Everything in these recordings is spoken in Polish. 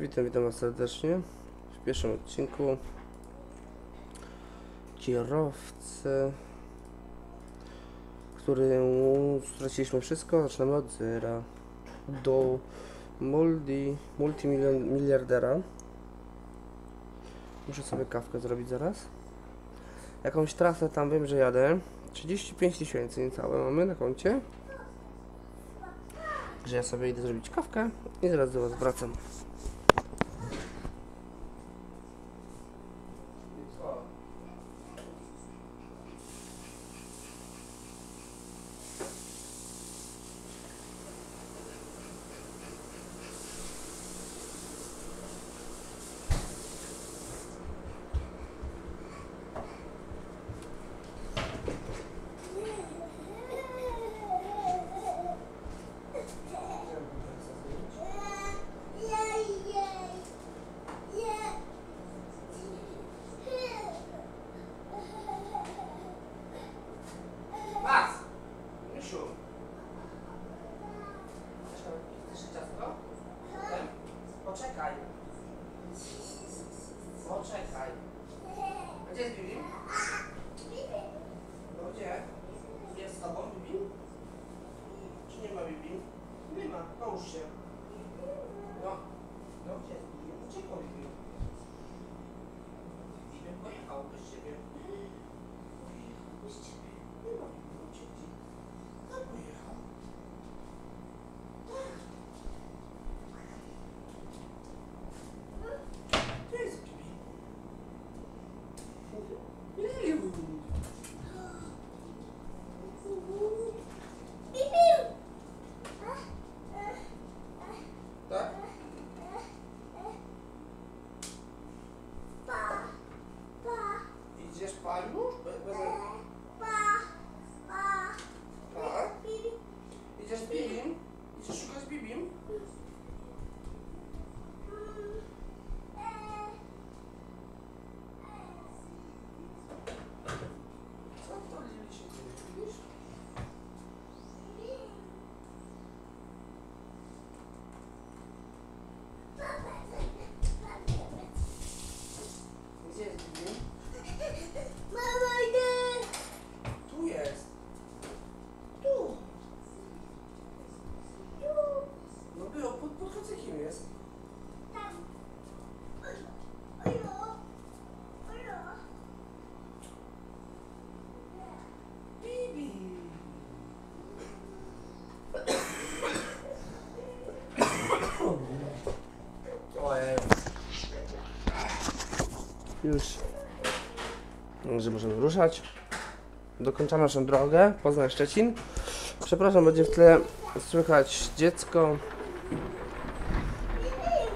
Witam, witam Was serdecznie w pierwszym odcinku kierowcy, który straciliśmy wszystko, zaczynamy od zera do multi, multimiliardera. Muszę sobie kawkę zrobić zaraz. Jakąś trasę tam wiem, że jadę. 35 tysięcy niecałe mamy na koncie. Że ja sobie idę zrobić kawkę i zaraz do Was wracam. Who's Już. Że możemy ruszać. Dokończamy naszą drogę. Poznań Szczecin. Przepraszam, będzie w tle słychać dziecko.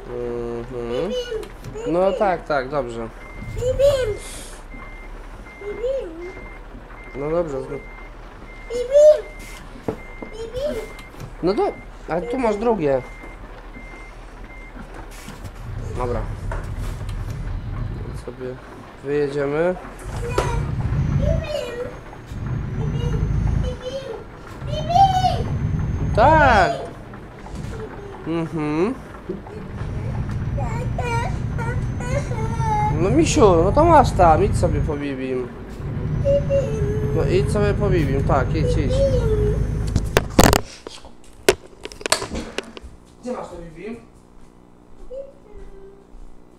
Mhm. No tak, tak, dobrze. No dobrze. No do... Ale tu masz drugie. Dobra. Sobie wyjedziemy. Tak. Mhm. No misiu, no to masz tam, idź sobie po bibim. No idź sobie po bibim, tak, idź, idź. Gdzie masz to bibim?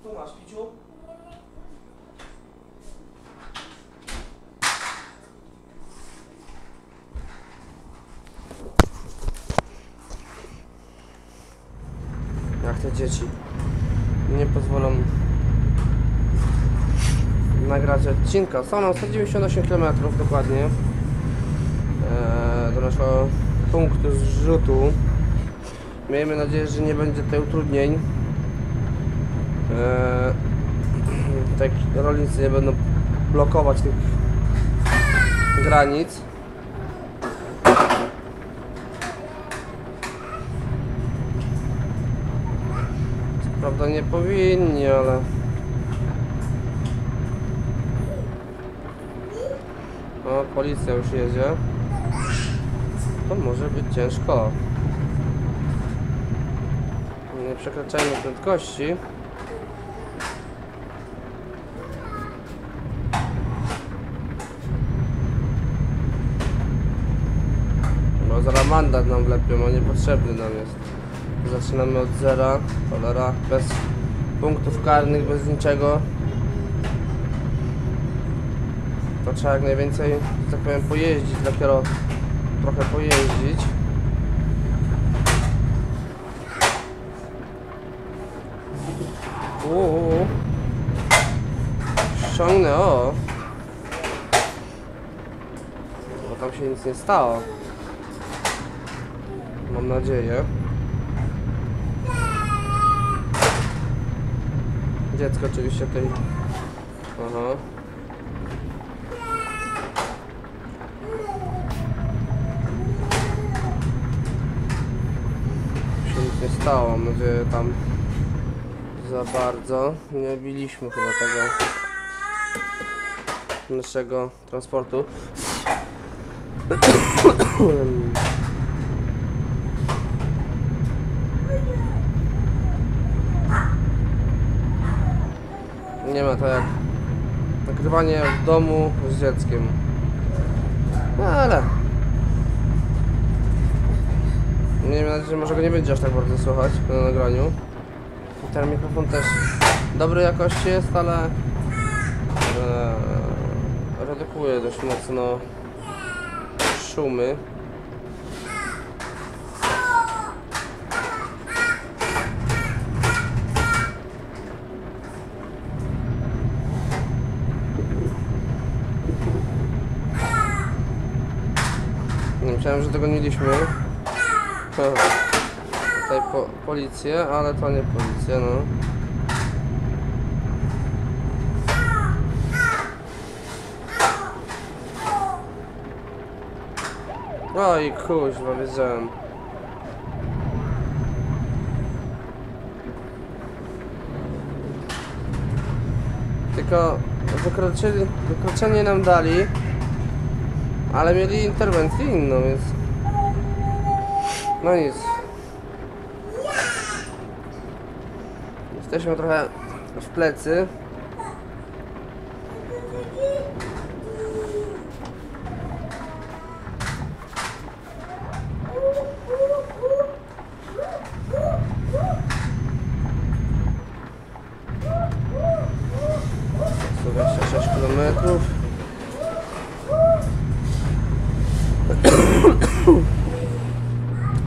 Tu masz, piciu. Te dzieci nie pozwolą nagrać odcinka. Są nam 198 km dokładnie e, do naszego punktu zrzutu. Miejmy nadzieję, że nie będzie tutaj utrudnień. Tak rolnicy nie będą blokować tych granic. Prawda nie powinni, ale o, policja już jedzie. To może być ciężko. Nie przekraczaniu prędkości. No zaraz mandat nam wlepią, on niepotrzebny nam jest. Zaczynamy od zera, cholera, bez punktów karnych, bez niczego. To trzeba jak najwięcej, że tak powiem, pojeździć dla kierowcy. Trochę pojeździć. Uuu. Ściągnę, o. Bo tam się nic nie stało. Mam nadzieję. Dziecko oczywiście tutaj. Aha. Się nie stało, nadzieję tam za bardzo nie biliśmy chyba tego naszego transportu. Nie ma to jak nagrywanie w domu z dzieckiem. No ale miejmy nadzieję, że może go nie będzie aż tak bardzo słychać na nagraniu. Ten mikrofon też dobrej jakości jest, ale redukuje dość mocno szumy. Myślałem, że mieliśmy. Aha. Tutaj po, policję, ale to nie policja, no. Oj, kuźwa, wiedziałem. Tylko wykroczyli, wykroczenie nam dali, ale mieli interwencję inną, więc... No nic. Jesteśmy trochę w plecy.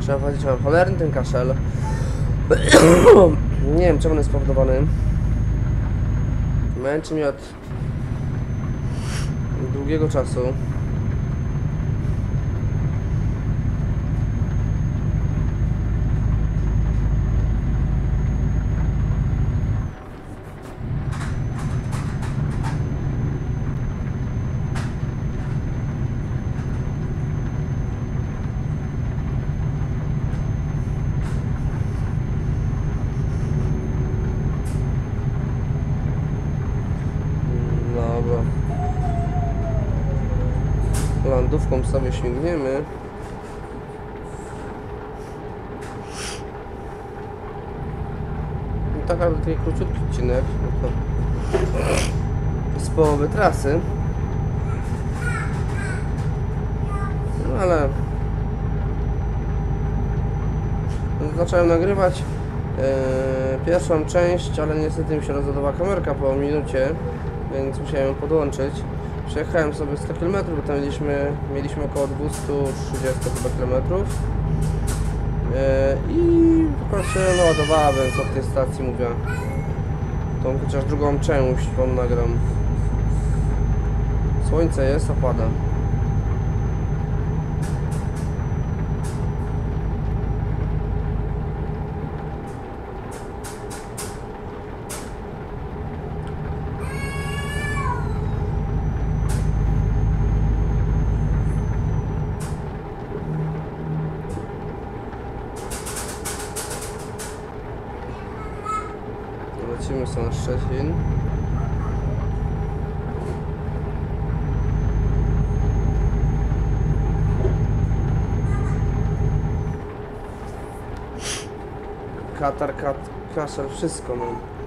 Trzeba powiedzieć, że mam cholerny ten kaszel. Nie wiem czemu on jest spowodowany. Męczy mnie od długiego czasu. Dobra. Landówką sobie śmigniemy. I taka taki króciutki odcinek. no Z połowy trasy. No ale zacząłem nagrywać e, pierwszą część, ale niestety mi się rozładowała kamerka po minucie, więc musiałem podłączyć. Przejechałem sobie 100 km, bo tam mieliśmy, mieliśmy około 230 chyba kilometrów. E, I się naładowała, więc od tej stacji mówię, tą chociaż drugą część wam nagram. Słońce jest, opada. Na Szczecin. katar, kat, kaszel, wszystko mam.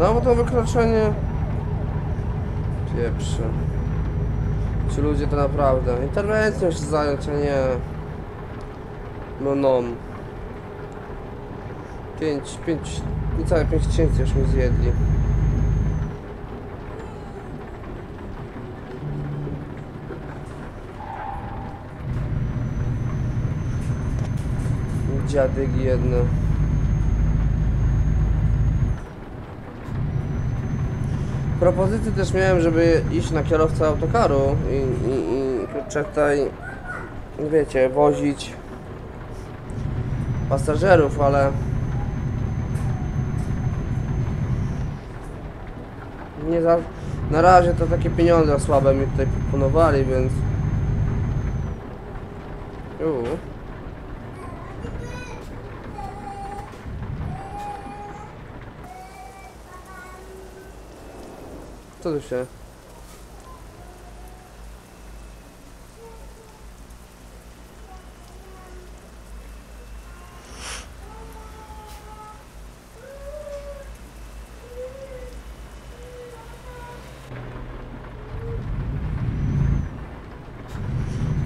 Znowu to wykroczenie. Pieprze. Ci ludzie to naprawdę interwencją się zająć, a nie... No no. 5, 5, niecałe 5 tysięcy już mi zjedli. Dziadygi jedne. Propozycje też miałem, żeby iść na kierowcę autokaru i, i, i tutaj, wiecie, wozić pasażerów, ale nie za, na razie to takie pieniądze słabe mi tutaj proponowali, więc Uu. Co tu się?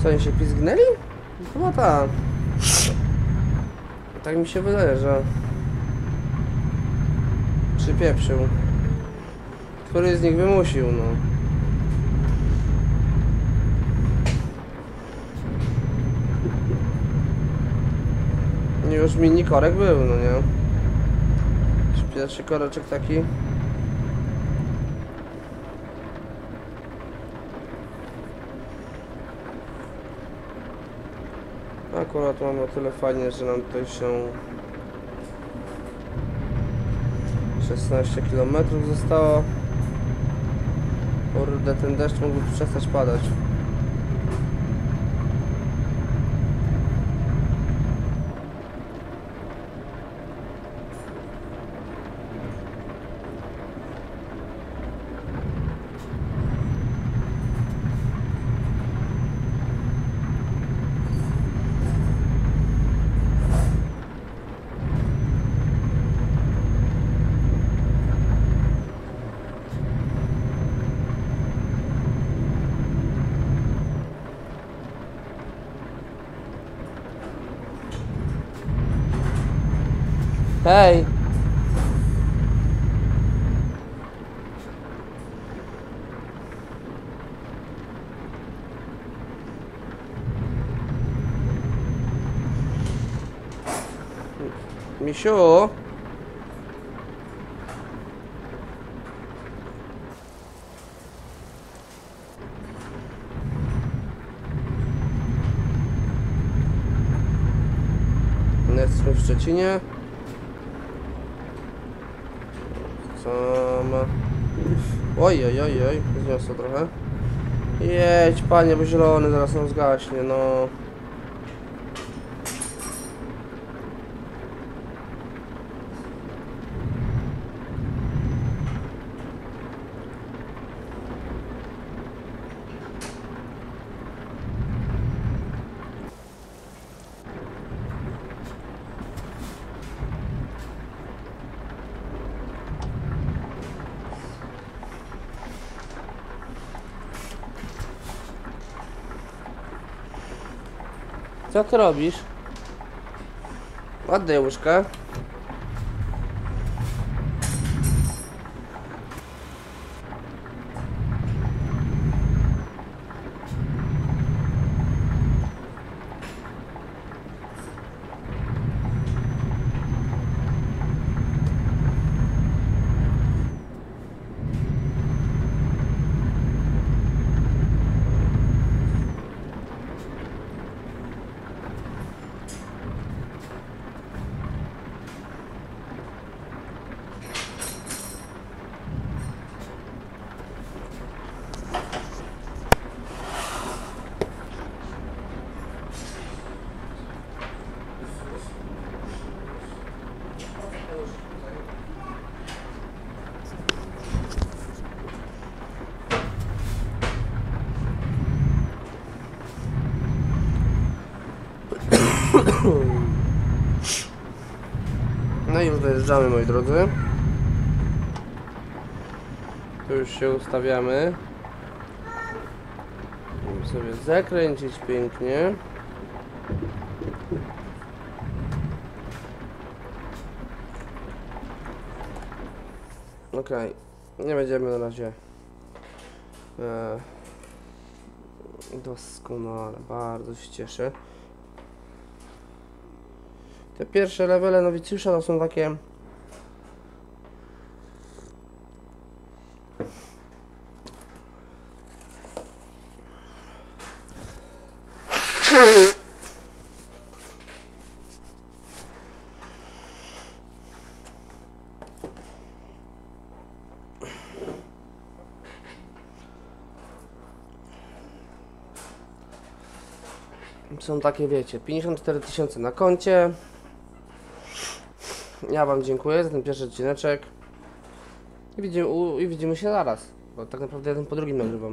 Co oni się pizgnęli? Chyba tak. Tak mi się wydaje, że przypieprzył. Który z nich wymusił, no. Już mini korek był, no nie? Pierwszy koreczek taki. Akurat mamy o tyle fajnie, że nam tutaj się 16 km zostało. Kurde, ten deszcz mógłby przestać padać. Hej! Misiu? Jesteśmy w Szczecinie. Co ma... Oj, oj, oj, oj, zniosę trochę. Jedź, panie, bo zielony zaraz nam zgaśnie, no. Co ty robisz? Oddaj łóżkę. No i już dojeżdżamy moi drodzy. Tu już się ustawiamy. Musimy sobie zakręcić pięknie. Okej, nie będziemy na razie. E, doskonale, bardzo się cieszę. Te pierwsze levele nowicjusza to są takie. Są takie, wiecie, 54 tysiące na koncie. Ja Wam dziękuję za ten pierwszy odcineczek. I widzimy, u- i widzimy się zaraz. Bo tak naprawdę jeden po drugim nagrywam.